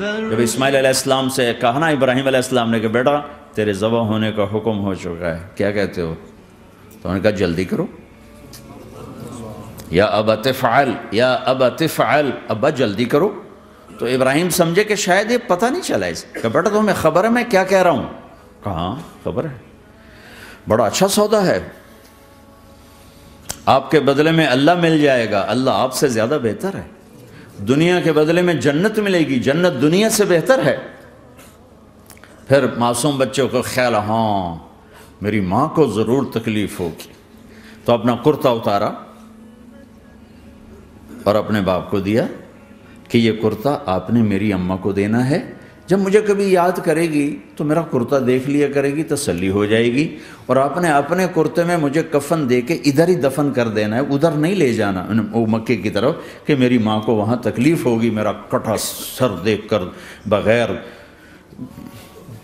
جب اسماعیل علیہ السلام سے کہا نا ابراہیم علیہ السلام نے کہ بیٹا، تیرے ذبح ہونے کا حکم ہو چکا ہے۔ کیا کہتے ہو؟ تو انہوں نے کہا، جلدی کرو۔ یا ابا تفعل، یا ابا تفعل، ابا جلدی کرو۔ تو ابراہیم سمجھے کہ شاید یہ پتہ نہیں چلا اس کہ بیٹا، تمہیں خبر ہے، میں کیا کہہ رہا ہوں؟ کہاں خبر ہے۔ بڑا اچھا سودا ہے۔ آپ کے بدلے میں اللہ مل جائے گا۔ اللہ آپ سے زیادہ بہتر ہے۔ دنیا کے بدلے میں جنت ملے گی، جنت دنیا سے بہتر ہے۔ پھر معصوم بچوں کو خیال ہاں میری ماں کو ضرور تکلیف ہوگی۔ تو اپنا کرتا اتارا اور اپنے باپ کو دیا کہ یہ کرتا آپ نے میری اماں کو دینا ہے۔ جب مجھے کبھی یاد کرے گی تو میرا کرتا دیکھ لیا کرے گی، تسلی ہو جائے گی۔ اور آپ نے اپنے کرتے میں مجھے کفن دے کے ادھر ہی دفن کر دینا ہے، ادھر نہیں لے جانا۔ وہ مکے کی طرف کہ میری ماں کو وہاں تکلیف ہوگی، میرا کٹا سر دیکھ کر بغیر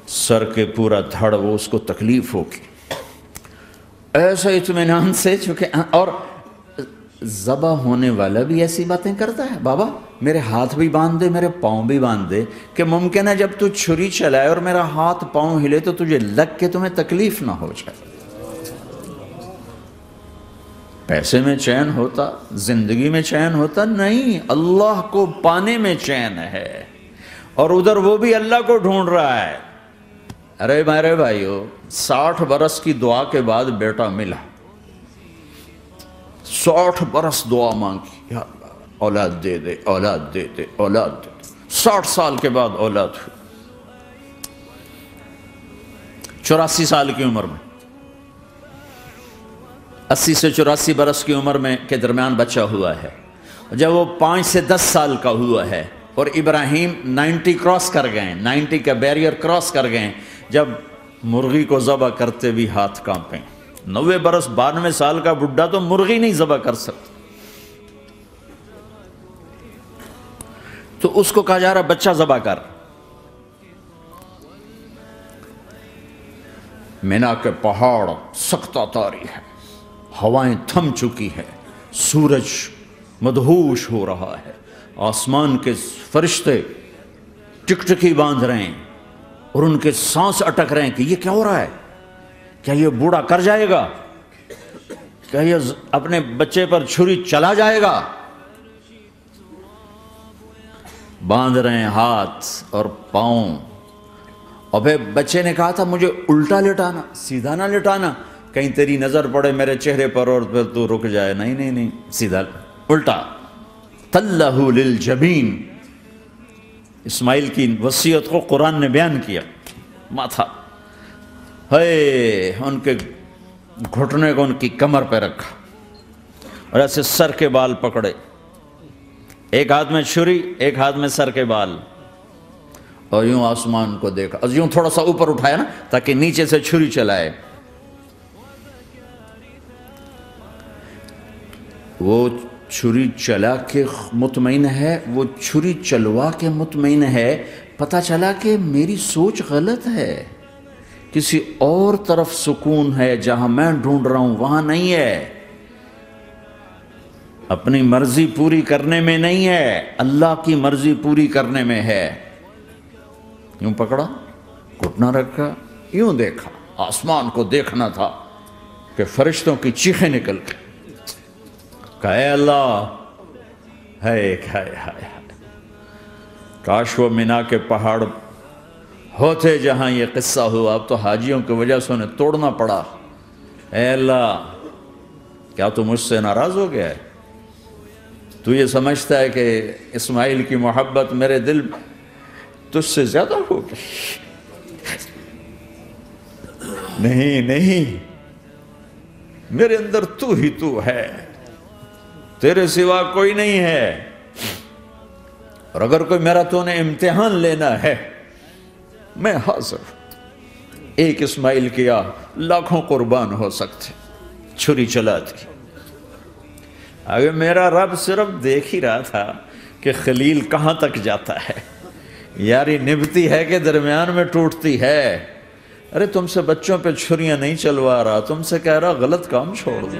سر کے پورا دھڑ وہ اس کو تکلیف ہوگی۔ ایسا اطمینان سے چونکہ، اور ذبح ہونے والا بھی ایسی باتیں کرتا ہے۔ بابا میرے ہاتھ بھی باندھ دے، میرے پاؤں بھی باندھ دے کہ ممکن ہے جب تو چھری چلائے اور میرا ہاتھ پاؤں ہلے تو تجھے لگ کے تمہیں تکلیف نہ ہو جائے۔ پیسے میں چین ہوتا، زندگی میں چین ہوتا، نہیں، اللہ کو پانے میں چین ہے۔ اور ادھر وہ بھی اللہ کو ڈھونڈ رہا ہے۔ ارے میرے بھائیو، ساٹھ برس کی دعا کے بعد بیٹا ملا۔ ساٹھ برس دعا مانگی، یا اللہ۔ اولاد دے دے، اولاد دے دے، اولاد دے دے۔ ساٹھ سال کے بعد اولاد ہوئی۔ چوراسی سال کی عمر میں۔ اسی سے چوراسی برس کی عمر میں کے درمیان بچہ ہوا ہے۔ جب وہ پانچ سے دس سال کا ہوا ہے اور ابراہیم نائنٹی کراس کر گئے نائنٹی کا بیریئر کراس کر گئے جب مرغی کو ذبح کرتے بھی ہاتھ کانپیں نوے برس، بانوے سال کا بڈھا تو مرغی نہیں ذبح کر سکتا۔ تو اس کو کہا جا رہا بچہ ذبح کر۔ مینا کے پہاڑ سختہ تاری ہے، ہوائیں تھم چکی ہے سورج مدہوش ہو رہا ہے۔ آسمان کے فرشتے ٹک ٹکی باندھ رہے ہیں اور ان کے سانس اٹک رہے ہیں کہ یہ کیا ہو رہا ہے؟ کیا یہ بوڑھا کر جائے گا؟ کیا یہ اپنے بچے پر چھری چلا جائے گا؟ باندھ رہے ہیں ہاتھ اور پاؤں۔ اور پھر بچے نے کہا تھا مجھے الٹا لٹانا، سیدھا نہ لٹانا، کہیں تیری نظر پڑے میرے چہرے پر اور پھر تو رک جائے۔ نہیں نہیں نہیں، سیدھا، الٹا۔ تلہ للجبین۔ اسماعیل کی وصیت کو قرآن نے بیان کیا۔ ماتھا۔ ہے ان کے گھٹنے کو ان کی کمر پہ رکھا۔ اور ایسے سر کے بال پکڑے۔ ایک ہاتھ میں چھری، ایک ہاتھ میں سر کے بال۔ اور یوں آسمان کو دیکھا۔ اور یوں تھوڑا سا اوپر اٹھایا نا، تاکہ نیچے سے چھری چلائے۔ وہ چھری چلا کے مطمئن ہے، وہ چھری چلوا کے مطمئن ہے۔ پتہ چلا کہ میری سوچ غلط ہے۔ کسی اور طرف سکون ہے، جہاں میں ڈھونڈ رہا ہوں، وہاں نہیں ہے۔ اپنی مرضی پوری کرنے میں نہیں ہے، اللہ کی مرضی پوری کرنے میں ہے۔ یوں پکڑا، گھٹنا رکھا، یوں دیکھا، آسمان کو دیکھنا تھا کہ فرشتوں کی چیخیں نکل کے اے اللہ ہے کاش وہ مینا کے پہاڑ ہوتے جہاں یہ قصہ ہوا، اب تو حاجیوں کی وجہ سے انہیں توڑنا پڑا۔ اے اللہ، کیا تو مجھ سے ناراض ہو گیا ہے تو یہ سمجھتا ہے کہ اسماعیل کی محبت میرے دل تجھ سے زیادہ ہوگی۔ نہیں نہیں۔ میرے اندر تو ہی تو ہے۔ تیرے سوا کوئی نہیں ہے۔ اور اگر کوئی میرا تو نے امتحان لینا ہے، میں حاضر۔ ایک اسماعیل کیا لاکھوں قربان ہو سکتے، چھری چلا تھی اگر میرا رب صرف دیکھ ہی رہا تھا کہ خلیل کہاں تک جاتا ہے، یاری نبھتی ہے کہ درمیان میں ٹوٹتی ہے۔ ارے تم سے بچوں پہ چھریاں نہیں چلوا رہا، تم سے کہہ رہا غلط کام چھوڑ دو۔